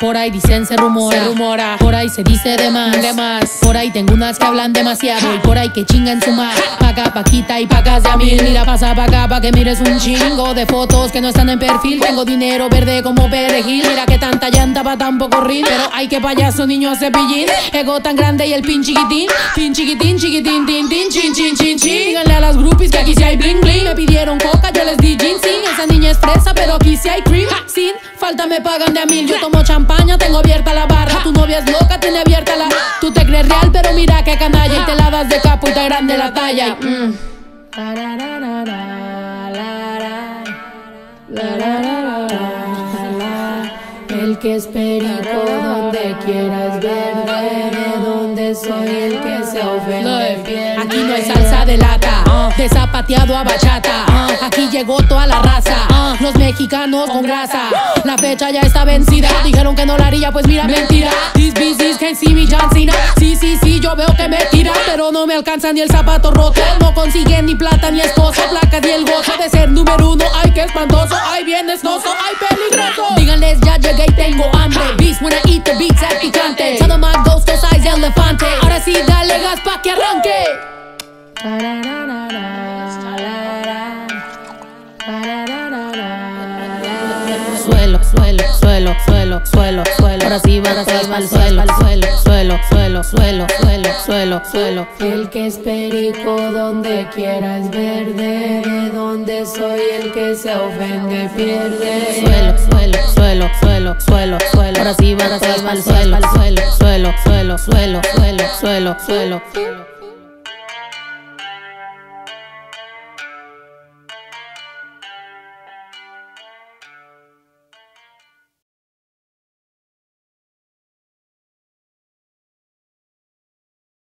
Por ahí dicen se rumora, Se rumora. Por ahí se dice de más, De más. Por ahí tengo unas que hablan demasiado y por ahí que chingan su mar. Paga paquita y pagas de a mil. Mira, pasa pa' acá pa' que mires un chingo de fotos que no están en perfil. Tengo dinero verde como perejil. Mira que tanta llanta pa' tan poco reel. Pero hay que payaso niño hace pillín. Ego tan grande y el pin chiquitín. Pin chiquitín, chiquitín, tin, tin, chin, chin, chin, chin. Díganle a las groupies que aquí sí hay bling bling. Me pidieron coca, yo les di gin, sin. Esa niña es fresa, pero aquí sí hay cream. Sin falta me pagan de a mil. Yo tomo champaña, tengo abierta la barra. Tu novia es loca, tiene abierta la. Tú te crees real, pero mira que canalla. Y te la das de capo y te grande la talla. Mm. El que es perico donde quieras verde, de donde soy el que se ofende. Aquí no hay salsa de lata, de zapateado a bachata. Aquí llegó toda la raza, los mexicanos con grasa. La fecha ya está vencida, dijeron que no la haría, pues mira mentira. These business can see me John Cena. Sí, sí, sí, yo veo que me tira, pero no me alcanza ni el zapato roto. No consiguen ni plata ni esposo, placa ni el gozo de ser número uno. Ay, qué espantoso, ay, bien esnoso, ay, peligroso. Díganles, ya llegué y tengo hambre. Beast when I eat the beats al picante. Them my ghost size elefante. Ahora sí, dale gas pa' que arranque. Suelo, suelo, suelo, suelo, suelo, suelo. Ahora sí va, al suelo, al suelo, suelo, suelo, suelo, suelo, suelo, suelo. El que es perico donde quiera es verde, de donde soy el que se ofende pierde. Suelo, suelo, suelo, suelo, suelo, suelo. Ahora sí va, al suelo, al suelo, suelo, suelo, suelo, suelo, suelo, suelo.